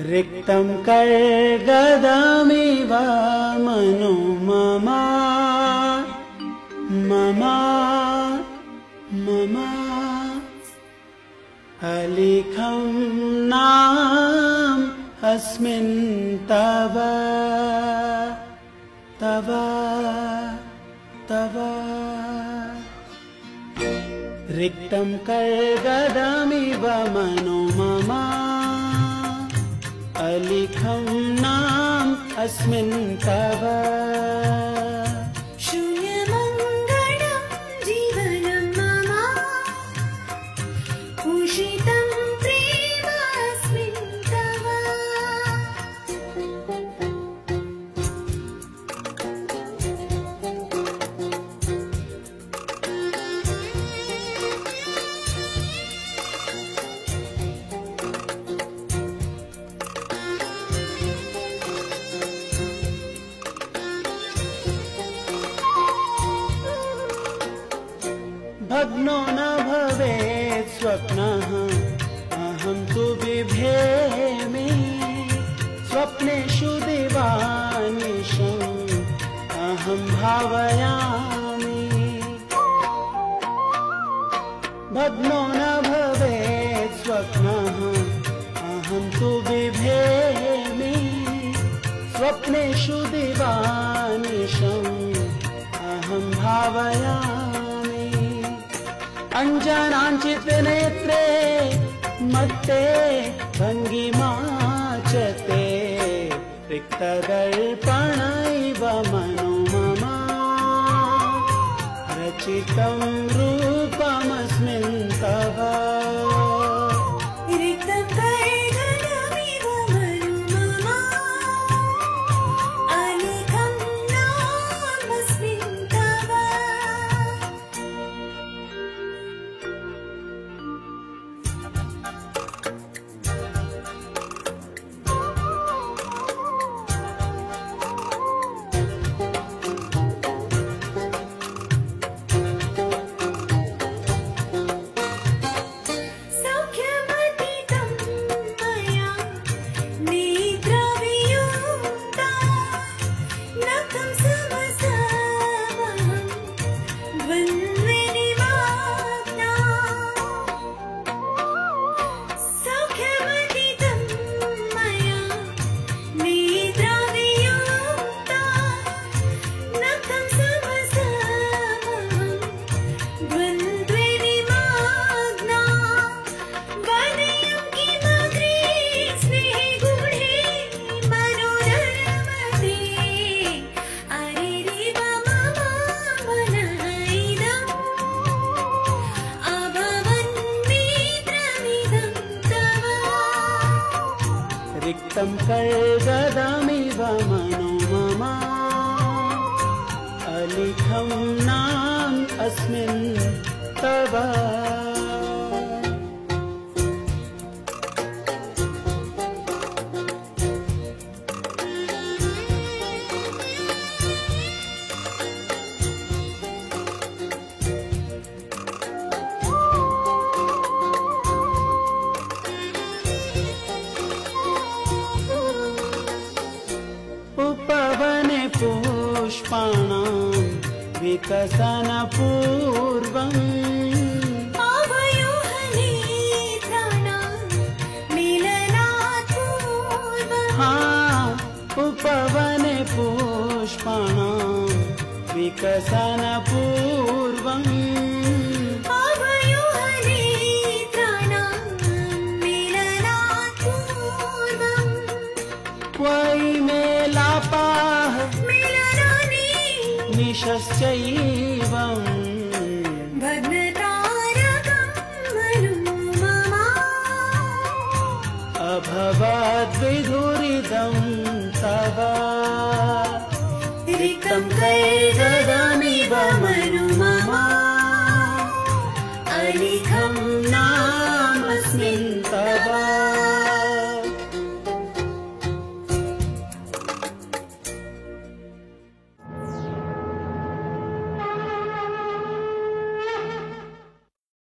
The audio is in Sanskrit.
रिक्तं कर्गदमिव मनो मम। मम मम। अलिखं नाम अस्मिन् तव तव रिक्तं कर्गदमिव मनो मम। अलिखं नाम अस्मिन् तव भग्नो न भवेत् स्वप्नः। अहं तु बिभेमि स्वप्नेषु दिवानिशम् अहं भावयामि। भग्नो न भवेत् स्वप्नः। अहं तु बिभेमि स्वप्नेषु दिवानिशम् अहं भावयामि अञ्जनाञ्चित् नेत्रे मत्ते भङ्गिमा च ते रिक्तदर्पणैव मनो मम रचितं रूपमस्मिन् तव रिक्तं कर्गदमिव मनो मम? अलिखं नाम अस्मिन् तव पुष्पाणां विकसनपूर्वम्। उपवने पुष्पाणां विकसनपूर्वम् मम अभवद्विधुरिदं तव। रिक्तं कैर्गदमिव